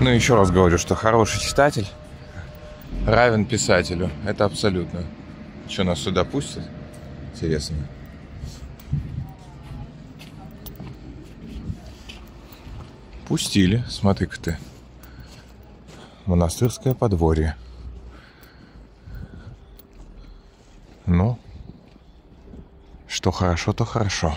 Ну, еще раз говорю, что хороший читатель равен писателю. Это абсолютно. Что, нас сюда пустят? Интересно. Пустили, смотри-ка ты. Монастырское подворье. Ну, что хорошо, то хорошо.